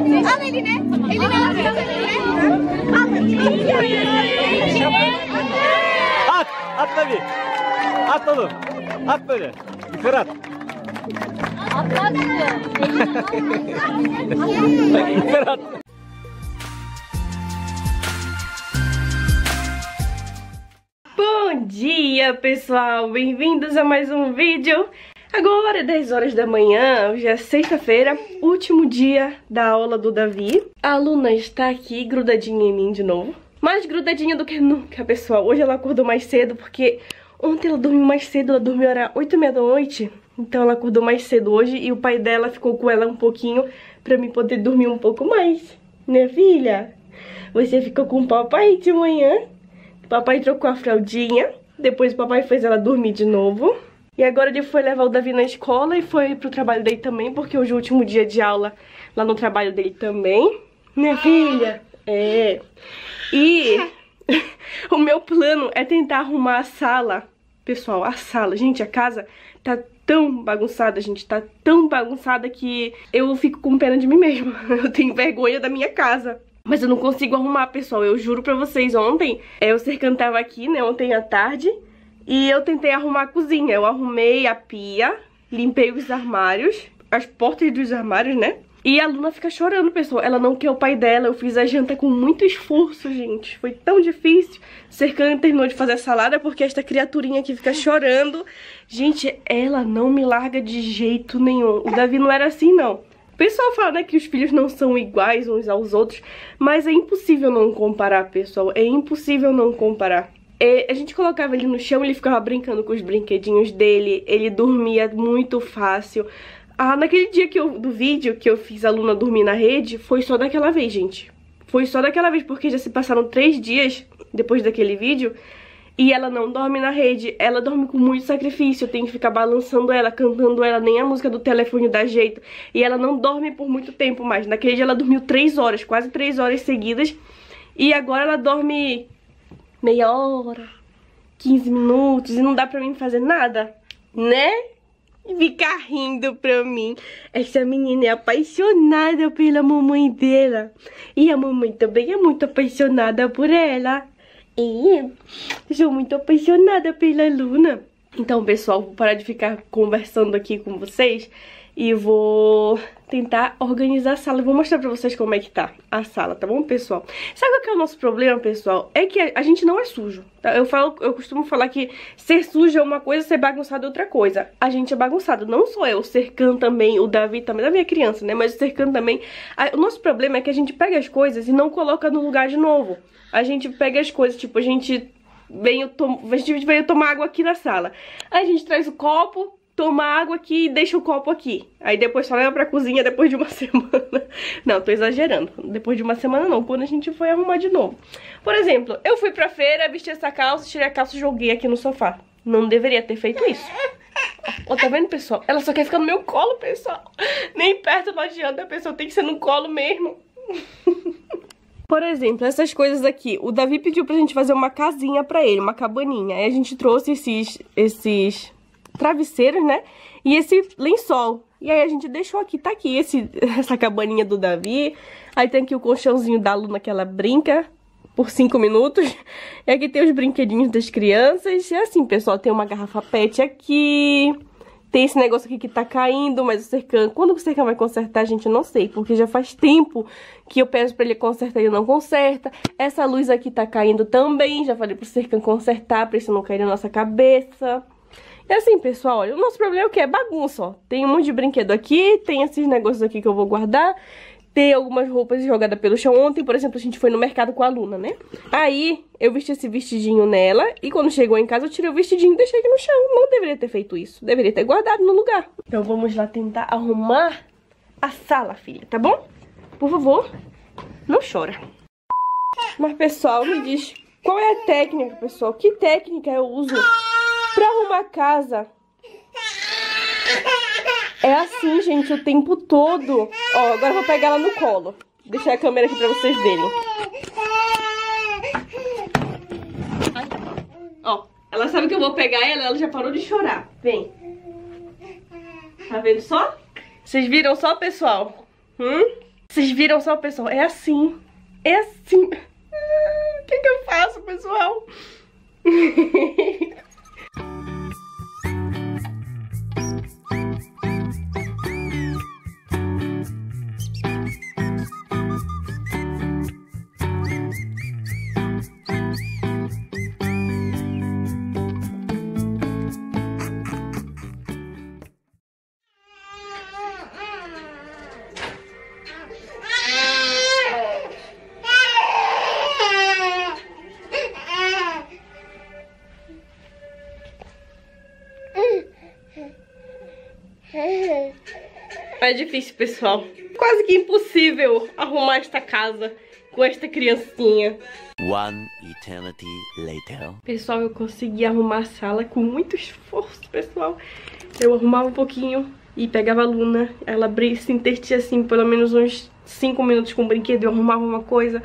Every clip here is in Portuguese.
Al eline. Eline al eline. At! At tabii. At oğlum. At böyle. Yukarı at. Yukarı at. Bom dia, pessoal! Bem-vindos a mais um vídeo. Agora, 10 horas da manhã, hoje é sexta-feira, último dia da aula do Davi. A aluna está aqui grudadinha em mim de novo. Mais grudadinha do que nunca, pessoal. Hoje ela acordou mais cedo porque ontem ela dormiu mais cedo, ela dormiu era 8 e meia da noite. Então ela acordou mais cedo hoje e o pai dela ficou com ela um pouquinho pra mim poder dormir um pouco mais. Né, filha? Você ficou com o papai de manhã? Papai trocou a fraldinha, depois o papai fez ela dormir de novo. E agora ele foi levar o Davi na escola e foi pro trabalho dele também, porque hoje é o último dia de aula lá no trabalho dele também. Minha filha? É. E o meu plano é tentar arrumar a sala. Pessoal, a sala. Gente, a casa tá tão bagunçada, gente. Tá tão bagunçada que eu fico com pena de mim mesma. Eu tenho vergonha da minha casa. Mas eu não consigo arrumar, pessoal. Eu juro pra vocês, ontem eu cercantava aqui, né? Ontem à tarde. E eu tentei arrumar a cozinha. Eu arrumei a pia, limpei os armários, as portas dos armários, né? E a Luna fica chorando, pessoal. Ela não quer o pai dela. Eu fiz a janta com muito esforço, gente. Foi tão difícil. Cercando terminou de fazer a salada porque esta criaturinha aqui fica chorando. Gente, ela não me larga de jeito nenhum. O Davi não era assim, não. O pessoal fala né, que os filhos não são iguais uns aos outros, mas é impossível não comparar, pessoal. É impossível não comparar. É, a gente colocava ele no chão, ele ficava brincando com os brinquedinhos dele, ele dormia muito fácil. Ah, naquele dia que eu, do vídeo que eu fiz a Luna dormir na rede, foi só daquela vez, gente. Foi só daquela vez, porque já se passaram três dias depois daquele vídeo e ela não dorme na rede, ela dorme com muito sacrifício, eu tenho que ficar balançando ela, cantando ela, nem a música do telefone dá jeito. E ela não dorme por muito tempo mais. Naquele dia ela dormiu 3 horas, quase 3 horas seguidas. E agora ela dorme meia hora, 15 minutos e não dá pra mim fazer nada, né? E ficar rindo pra mim. Essa menina é apaixonada pela mamãe dela. E a mamãe também é muito apaixonada por ela. E sou muito apaixonada pela Luna. Então, pessoal, vou parar de ficar conversando aqui com vocês e vou tentar organizar a sala. vou mostrar pra vocês como é que tá a sala, tá bom, pessoal? Sabe qual que é o nosso problema, pessoal? É que a gente não é sujo, tá? Eu, falo, eu costumo falar que ser sujo é uma coisa, ser bagunçado é outra coisa. A gente é bagunçado, não sou eu, o Serkan também, o Davi também, Davi é criança, né? Mas o Serkan também. O nosso problema é que a gente pega as coisas e não coloca no lugar de novo. A gente pega as coisas, tipo, a gente veio, a gente veio tomar água aqui na sala. A gente traz o copo, toma água aqui e deixa o copo aqui. Aí depois só leva pra cozinha depois de uma semana. Não, tô exagerando. Depois de uma semana não, quando a gente foi arrumar de novo. Por exemplo, eu fui pra feira, vesti essa calça, tirei a calça e joguei aqui no sofá. Não deveria ter feito isso. Ó, tá vendo, pessoal? Ela só quer ficar no meu colo, pessoal. Nem perto não adianta, a pessoa tem que ser no colo mesmo. Por exemplo, essas coisas aqui. O Davi pediu pra gente fazer uma casinha pra ele, uma cabaninha. Aí a gente trouxe esses, esses travesseiros, né? E esse lençol. E aí a gente deixou aqui, tá aqui esse, essa cabaninha do Davi. Aí tem aqui o colchãozinho da Luna que ela brinca por 5 minutos. E aqui tem os brinquedinhos das crianças. E assim, pessoal, tem uma garrafa pet aqui. Tem esse negócio aqui que tá caindo, mas o Sercan... Quando o Sercan vai consertar, gente, eu não sei. Porque já faz tempo que eu peço pra ele consertar e ele não conserta. Essa luz aqui tá caindo também. Já falei pro Sercan consertar pra isso não cair na nossa cabeça. E assim, pessoal, olha, o nosso problema é o que? É bagunça, ó. Tem um monte de brinquedo aqui, tem esses negócios aqui que eu vou guardar. Tem algumas roupas jogadas pelo chão. Ontem, por exemplo, a gente foi no mercado com a Luna, né? Aí, eu vesti esse vestidinho nela. E quando chegou em casa, eu tirei o vestidinho e deixei aqui no chão. Não deveria ter feito isso. Deveria ter guardado no lugar. Então, vamos lá tentar arrumar a sala, filha, tá bom? Por favor, não chora. Mas, pessoal, me diz qual é a técnica, pessoal? Que técnica eu uso pra arrumar casa? É assim, gente, o tempo todo. Ó, agora eu vou pegar ela no colo. Deixar a câmera aqui pra vocês verem. Ó, ela sabe que eu vou pegar ela, ela já parou de chorar. Vem. Tá vendo só? Vocês viram só, pessoal? Hum? Vocês viram só, pessoal? É assim. É assim. O que, que eu faço, pessoal? É difícil, pessoal. Quase que impossível arrumar esta casa com esta criancinha. One eternity later. Pessoal, eu consegui arrumar a sala com muito esforço, pessoal. Eu arrumava um pouquinho e pegava a Luna. Ela se intertia assim, pelo menos uns 5 minutos com o brinquedo. Eu arrumava uma coisa.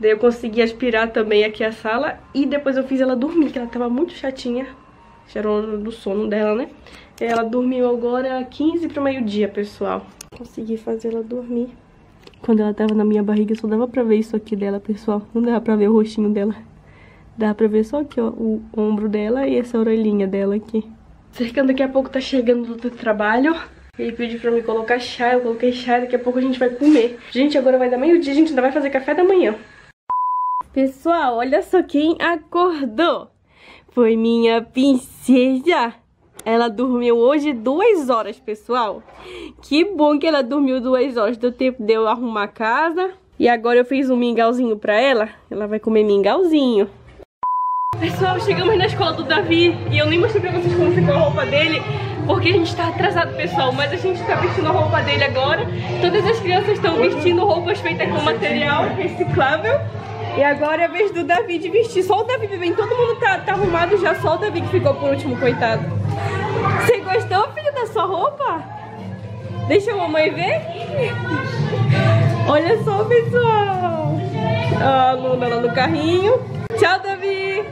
Daí eu consegui aspirar também aqui a sala. E depois eu fiz ela dormir, que ela tava muito chatinha. Hora do sono dela, né? Ela dormiu agora 15 para meio-dia, pessoal. Consegui fazer ela dormir. Quando ela tava na minha barriga, só dava pra ver isso aqui dela, pessoal. Não dava pra ver o rostinho dela. Dá pra ver só aqui, ó, o ombro dela e essa orelhinha dela aqui. Cercando daqui a pouco tá chegando do trabalho. Ele pediu pra me colocar chá, eu coloquei chá, daqui a pouco a gente vai comer. Gente, agora vai dar meio-dia, a gente ainda vai fazer café da manhã. Pessoal, olha só quem acordou. Foi minha princesa. Ela dormiu hoje duas horas, pessoal. Que bom que ela dormiu duas horas. Deu tempo de eu arrumar a casa. E agora eu fiz um mingauzinho pra ela. Ela vai comer mingauzinho. Pessoal, chegamos na escola do Davi. E eu nem mostrei pra vocês como ficou a roupa dele. Porque a gente tá atrasado, pessoal. Mas a gente tá vestindo a roupa dele agora. Todas as crianças estão vestindo roupas feitas com material reciclável. E agora é a vez do Davi de vestir. Só o Davi vem. Todo mundo tá, tá arrumado já. Só o Davi que ficou por último, coitado. Você gostou, filho, da sua roupa? Deixa a mamãe ver. Olha só, pessoal. A Luna lá no carrinho. Tchau, Davi.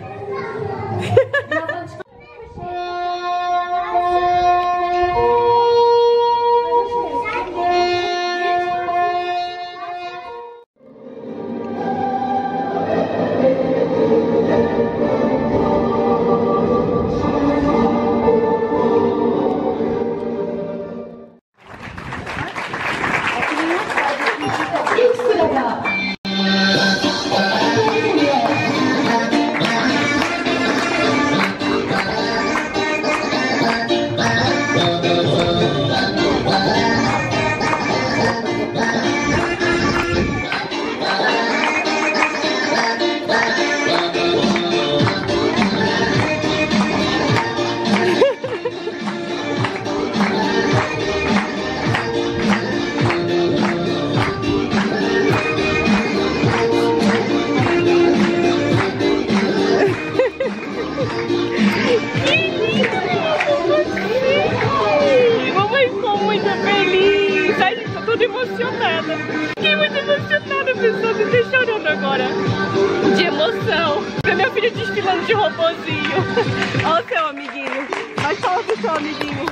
Pro seu amiguinho.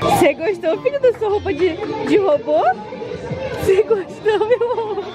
Você gostou, filho, da sua roupa de, de robô? Você gostou, meu amor?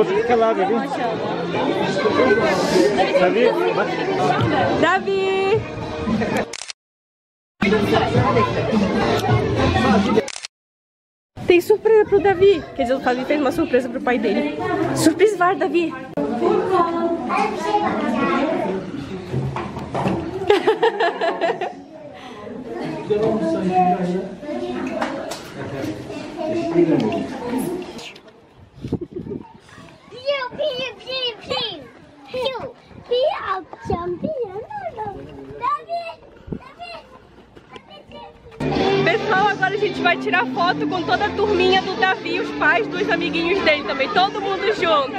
Você fica lá, Davi. Davi. Davi! Tem surpresa pro Davi. Quer dizer, o Davi fez uma surpresa pro pai dele. Surpresa vai, Davi. Pessoal, agora a gente vai tirar foto com toda a turminha do Davi, os pais dos amiguinhos dele também, todo mundo junto.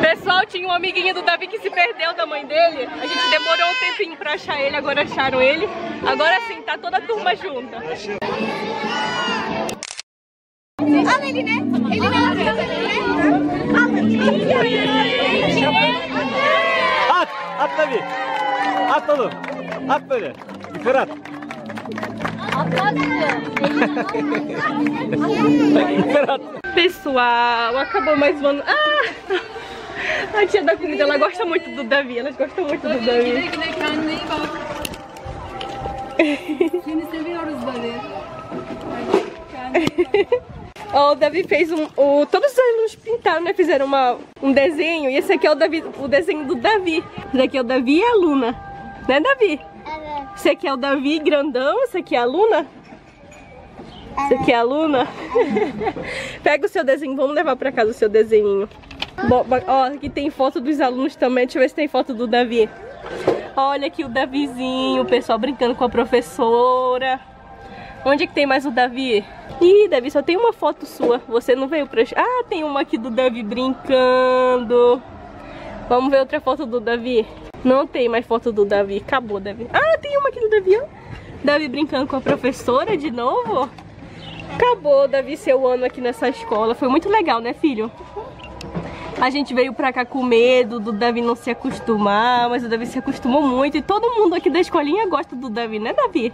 Pessoal, tinha um amiguinho do Davi que se perdeu da mãe dele. A gente demorou um tempinho pra achar ele, agora acharam ele. Agora sim, tá toda a turma junta. Al eline. Eline al eline. At, at Davi. At oğlum. At böyle. Yukarı at. Yukarı at. Pessoal, acabou mais um ano. Ah! A tia da comida, ela gosta muito do Davi, elas gostam muito do Davi. Seni seviyoruz. Ó, o Davi fez um. O, todos os alunos pintaram, né? Fizeram uma, um desenho. E esse aqui é o, Davi, o desenho do Davi. Esse aqui é o Davi e a Luna. Né, Davi? Esse aqui é o Davi grandão, esse aqui é a Luna. Esse aqui é a Luna. Pega o seu desenho, vamos levar pra casa o seu desenhinho. Bom, ó, aqui tem foto dos alunos também. Deixa eu ver se tem foto do Davi. Olha aqui o Davizinho, o pessoal brincando com a professora. Onde é que tem mais o Davi? Ih, Davi, só tem uma foto sua. Você não veio pra... Ah, tem uma aqui do Davi brincando. Vamos ver outra foto do Davi. Não tem mais foto do Davi. Acabou, Davi. Ah, tem uma aqui do Davi, ó. Davi brincando com a professora de novo. Acabou, Davi, seu ano aqui nessa escola. Foi muito legal, né, filho? A gente veio pra cá com medo do Davi não se acostumar, mas o Davi se acostumou muito. E todo mundo aqui da escolinha gosta do Davi, né, Davi?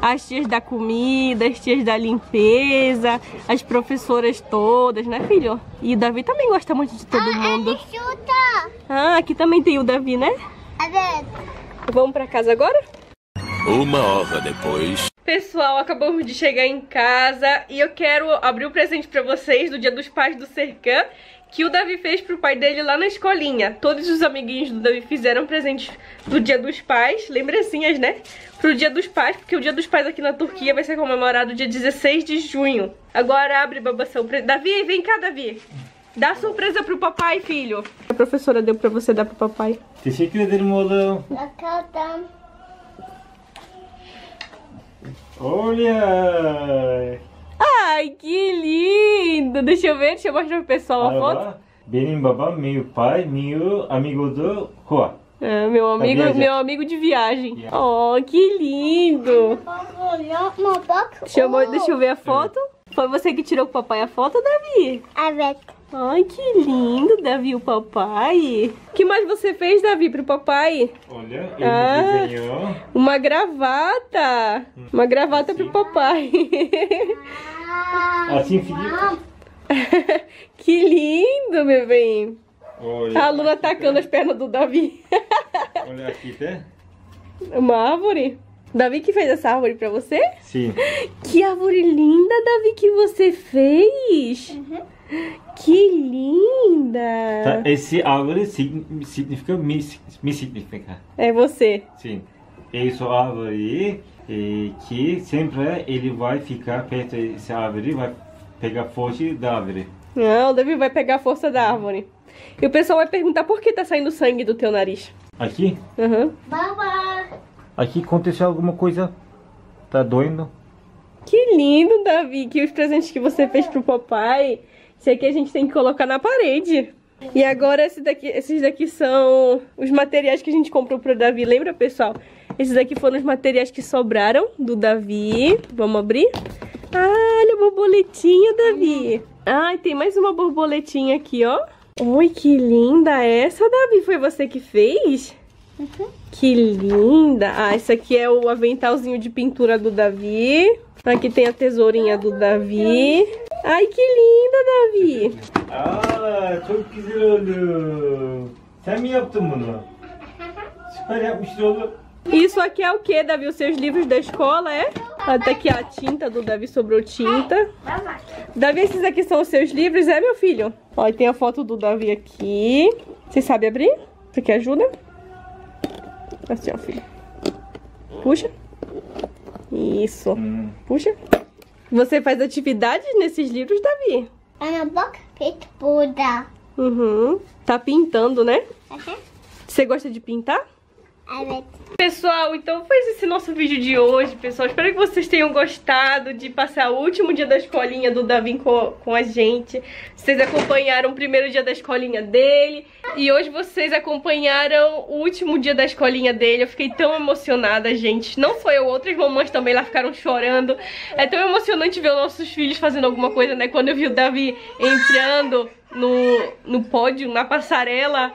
As tias da comida, as tias da limpeza, as professoras todas, né, filho? E o Davi também gosta muito de todo mundo. Chuta. Ah, aqui também tem o Davi, né? Evet. Vamos pra casa agora? Uma hora depois. Pessoal, acabamos de chegar em casa e eu quero abrir o presente pra vocês do Dia dos Pais do Sercan que o Davi fez pro pai dele lá na escolinha. Todos os amiguinhos do Davi fizeram presentes do Dia dos Pais, lembrancinhas, né? Pro Dia dos Pais, porque o Dia dos Pais aqui na Turquia vai ser comemorado dia 16 de junho. Agora abre, babação. Davi, vem cá, Davi. Dá surpresa pro papai, filho. A professora deu pra você dar pro papai. Teşekkür ederim oğlum. Bakalım. Oley. Ai, que lindo! Deixa eu ver, deixa eu mostrar pro pessoal a foto. Benim babam meu pai, meu amigo do Juan. É, meu amigo, viajar. meu amigo de viagem. Yeah. Oh, que lindo! Deixa eu, deixa eu ver a foto. Foi você que tirou com o papai a foto, Davi? Evet. Ai, que lindo, Davi, o papai. O que mais você fez, Davi, pro papai? Olha, ele Ah. desenhou. Uma gravata. Uma gravata pro papai. Assim fica. que lindo, bebê. Olha, A Luna atacando as pernas do Davi. olha aqui, tá? Uma árvore. Davi que fez essa árvore pra você? Sim. Que árvore linda, Davi, que você fez! Que linda! Tá, esse árvore sig- significa me, me significa. É você. Sim. Essa árvore eh, que sempre ele vai ficar perto dessa árvore, vai pegar forte da árvore. Não, o Davi vai pegar a força da árvore. E o pessoal vai perguntar por que tá saindo sangue do teu nariz. Aqui, Aham. Baba. aqui aconteceu alguma coisa. Tá doendo? Que lindo, Davi, que os presentes que você fez pro papai. Isso aqui a gente tem que colocar na parede. E agora esse daqui, esses daqui são os materiais que a gente comprou pro Davi. Lembra, pessoal? Esses daqui foram os materiais que sobraram do Davi. Vamos abrir? Ah, olha a borboletinha, Davi. Ai, tem mais uma borboletinha aqui, ó. Oi, que linda essa, Davi. Foi você que fez? Que linda. Ah, esse aqui é o aventalzinho de pintura do Davi. Aqui tem a tesourinha do Davi. Ai, que linda, Davi. Aa çok güzel oldu. Sen mi yaptın bunu? Süper yapmışsın oğlum. Isso aqui é o que, Davi? Os seus livros da escola, é? Até aqui a tinta do Davi sobrou tinta. Davi, esses aqui são os seus livros, é, meu filho? Ó, e tem a foto do Davi aqui. Você sabe abrir? Você quer ajuda? Assim, ó, filho. Puxa. Isso. Hum. Puxa. Você faz atividades nesses livros, Davi? Ana bak pet burada. Uhum. Tá pintando, né? Aha, Você gosta de pintar? Pessoal, então foi esse nosso vídeo de hoje, pessoal. Espero que vocês tenham gostado de passar o último dia da escolinha do Davi com, com a gente. Vocês acompanharam o primeiro dia da escolinha dele. E hoje vocês acompanharam o último dia da escolinha dele. Eu fiquei tão emocionada, gente. Não só eu, outras mamães também lá ficaram chorando. É tão emocionante ver os nossos filhos fazendo alguma coisa, né? Quando eu vi o Davi entrando no, no pódio, na passarela...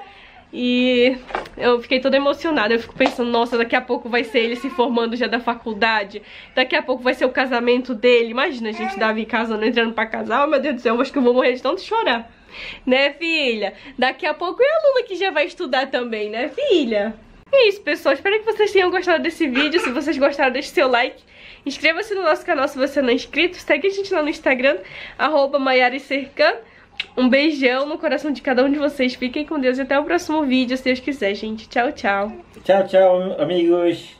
E eu fiquei toda emocionada. Eu fico pensando, nossa, daqui a pouco vai ser ele se formando já da faculdade. Daqui a pouco vai ser o casamento dele. Imagina a gente, Davi, casando, entrando pra casar. Oh, meu Deus do céu, eu acho que eu vou morrer de tanto chorar. Né, filha? Daqui a pouco é a Luna que já vai estudar também, né, filha? É isso, pessoal. Espero que vocês tenham gostado desse vídeo. Se vocês gostaram, deixe seu like. Inscreva-se no nosso canal se você não é inscrito. Segue a gente lá no Instagram, arroba Cercan. Um beijão no coração de cada um de vocês. Fiquem com Deus e até o próximo vídeo, se Deus quiser, gente. Tchau, tchau. Tchau, tchau, amigos.